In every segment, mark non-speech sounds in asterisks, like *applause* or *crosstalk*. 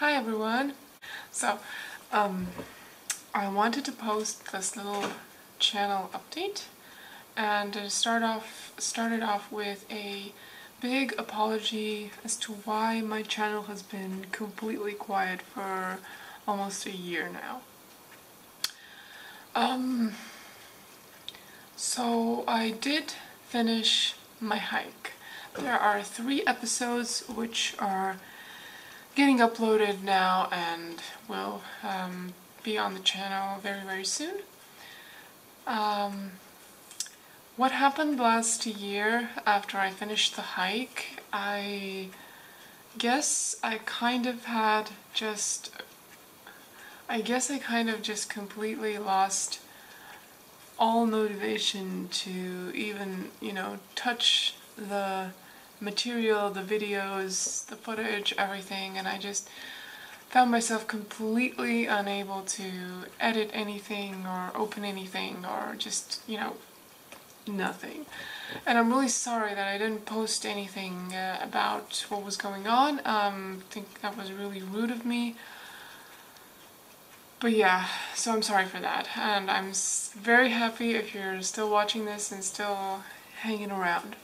Hi everyone! So, um, I wanted to post this little channel update and start off, started off with a big apology as to why my channel has been completely quiet for almost a year now. Um, so I did finish my hike. There are three episodes which are getting uploaded now and will um, be on the channel very very soon. Um, what happened last year after I finished the hike, I guess I kind of had just, I guess I kind of just completely lost all motivation to even, you know, touch the material, the videos, the footage, everything, and I just found myself completely unable to edit anything or open anything or just, you know, nothing. And I'm really sorry that I didn't post anything uh, about what was going on. Um, I think that was really rude of me. But yeah, so I'm sorry for that. And I'm very happy if you're still watching this and still hanging around.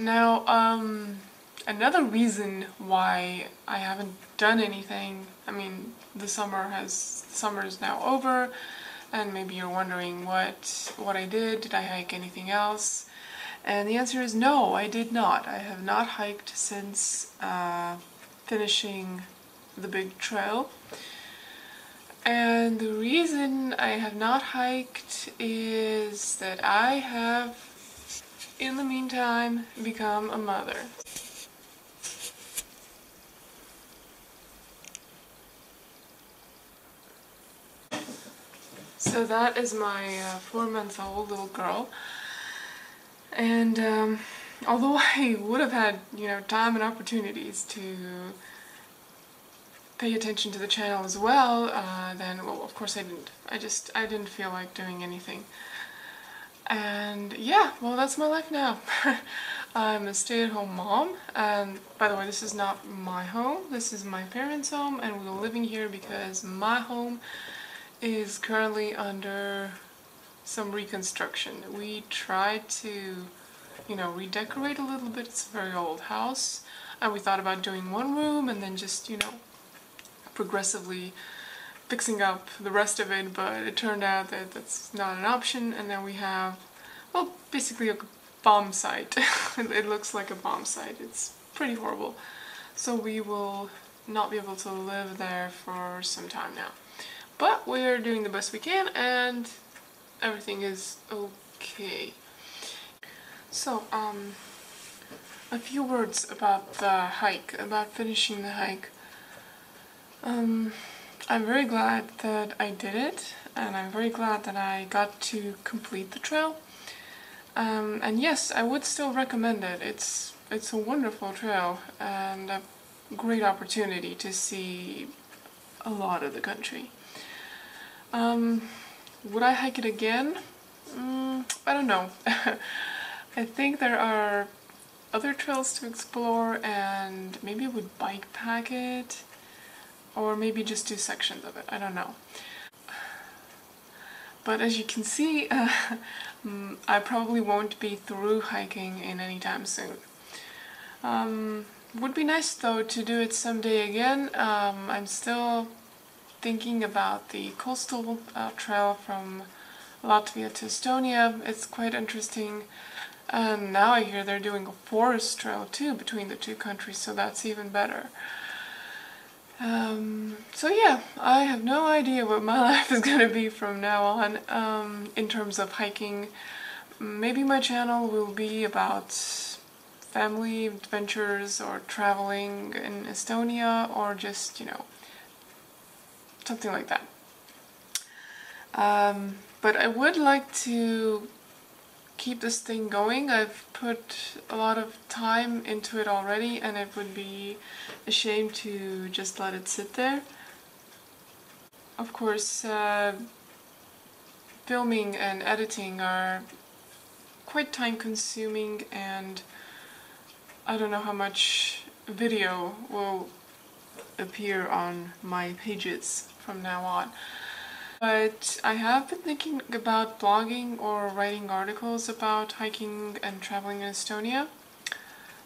Now, um, another reason why I haven't done anything, I mean, the summer has, summer is now over, and maybe you're wondering what, what I did, did I hike anything else? And the answer is no, I did not. I have not hiked since uh, finishing the big trail. And the reason I have not hiked is that I have in the meantime, become a mother. So that is my uh, four-month-old little girl. And um, although *laughs* I would have had, you know, time and opportunities to pay attention to the channel as well, uh, then, well, of course I didn't. I just, I didn't feel like doing anything. And yeah, well that's my life now. *laughs* I'm a stay-at-home mom and by the way this is not my home, this is my parents' home and we're living here because my home is currently under some reconstruction. We tried to, you know, redecorate a little bit, it's a very old house and we thought about doing one room and then just, you know, progressively fixing up the rest of it, but it turned out that that's not an option, and then we have, well, basically a bomb site. *laughs* it looks like a bomb site. It's pretty horrible. So we will not be able to live there for some time now. But we're doing the best we can, and everything is okay. So, um, a few words about the hike, about finishing the hike. Um, I'm very glad that I did it and I'm very glad that I got to complete the trail. Um, and yes, I would still recommend it. It's it's a wonderful trail and a great opportunity to see a lot of the country. Um, would I hike it again? Mm, I don't know. *laughs* I think there are other trails to explore and maybe I would bike pack it or maybe just do sections of it, I don't know. But as you can see, uh, *laughs* I probably won't be through hiking in any time soon. Um, would be nice though to do it someday again. Um, I'm still thinking about the coastal uh, trail from Latvia to Estonia. It's quite interesting. And now I hear they're doing a forest trail too between the two countries, so that's even better. Um, so yeah, I have no idea what my *laughs* life is going to be from now on um, in terms of hiking. Maybe my channel will be about family adventures or traveling in Estonia or just, you know, something like that. Um, but I would like to keep this thing going. I've put a lot of time into it already and it would be a shame to just let it sit there. Of course, uh, filming and editing are quite time consuming and I don't know how much video will appear on my pages from now on. But I have been thinking about blogging or writing articles about hiking and traveling in Estonia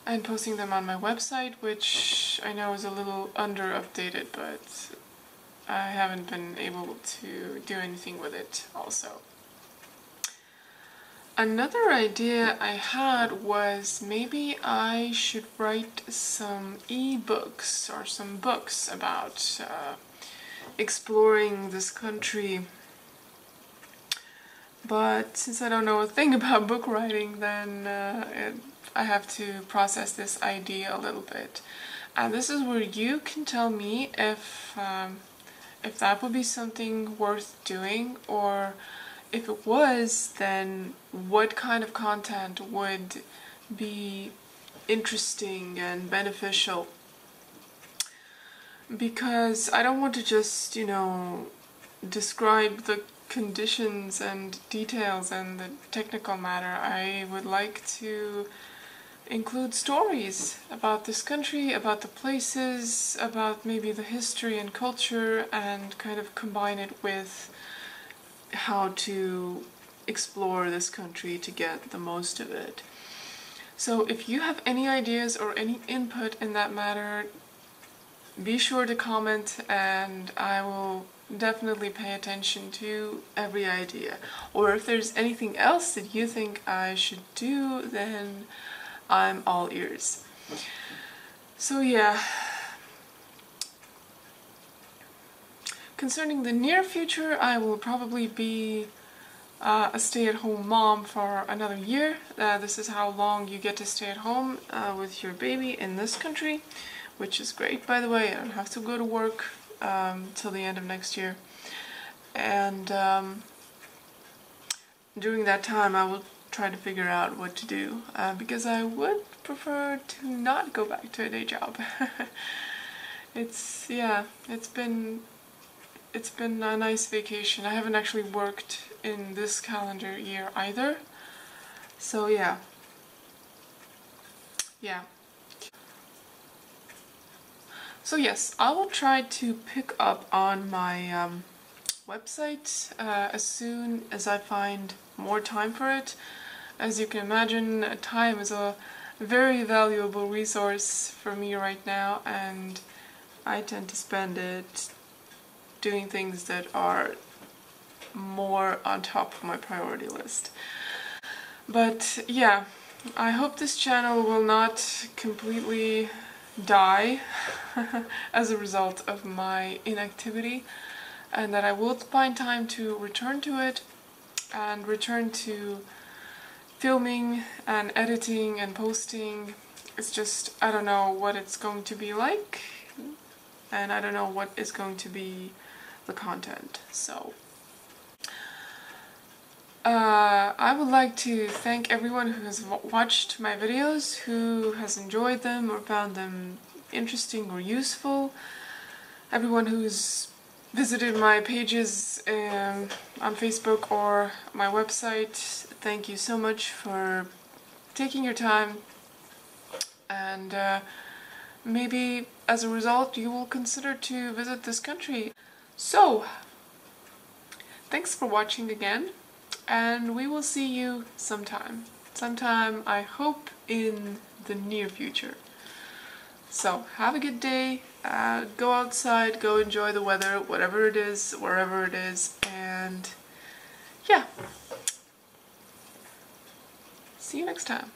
and posting them on my website, which I know is a little under updated, but I haven't been able to do anything with it also. Another idea I had was maybe I should write some e-books or some books about uh, exploring this country. But since I don't know a thing *laughs* about book writing, then uh, it, I have to process this idea a little bit. And this is where you can tell me if um, if that would be something worth doing or if it was, then what kind of content would be interesting and beneficial? Because I don't want to just, you know, describe the conditions and details and the technical matter. I would like to include stories about this country, about the places, about maybe the history and culture, and kind of combine it with how to explore this country to get the most of it. So if you have any ideas or any input in that matter, be sure to comment and I will definitely pay attention to every idea. Or if there's anything else that you think I should do, then I'm all ears. So yeah, Concerning the near future, I will probably be uh, a stay-at-home mom for another year. Uh, this is how long you get to stay at home uh, with your baby in this country, which is great, by the way. I don't have to go to work um, till the end of next year. And um, during that time, I will try to figure out what to do, uh, because I would prefer to not go back to a day job. *laughs* it's, yeah, it's been it's been a nice vacation. I haven't actually worked in this calendar year either. So yeah. Yeah. So yes, I will try to pick up on my um, website uh, as soon as I find more time for it. As you can imagine, time is a very valuable resource for me right now and I tend to spend it doing things that are more on top of my priority list. But yeah, I hope this channel will not completely die *laughs* as a result of my inactivity and that I will find time to return to it and return to filming and editing and posting. It's just, I don't know what it's going to be like and I don't know what is going to be the content. So uh, I would like to thank everyone who has watched my videos, who has enjoyed them or found them interesting or useful. Everyone who's visited my pages um, on Facebook or my website, thank you so much for taking your time and uh, maybe as a result you will consider to visit this country. So, thanks for watching again, and we will see you sometime. Sometime, I hope, in the near future. So, have a good day, uh, go outside, go enjoy the weather, whatever it is, wherever it is, and yeah. See you next time.